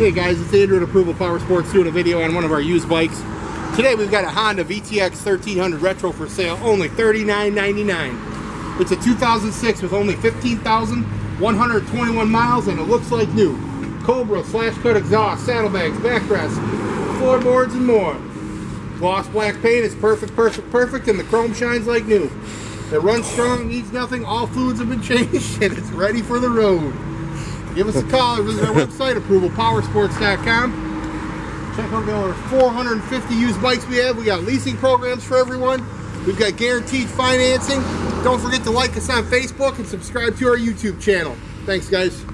Hey guys, it's Andrew at Approval Power Sports doing a video on one of our used bikes. Today we've got a Honda VTX 1300 Retro for sale, only $39.99. It's a 2006 with only 15,121 miles and it looks like new. Cobra, slash cut exhaust, saddlebags, backrest, floorboards and more. Gloss black paint is perfect, perfect, perfect and the chrome shines like new. It runs strong, needs nothing, all fluids have been changed and it's ready for the road. Give us a call or visit our website, approvalpowersports.com. Check out the over 450 used bikes we have. We got leasing programs for everyone. We've got guaranteed financing. Don't forget to like us on Facebook and subscribe to our YouTube channel. Thanks, guys.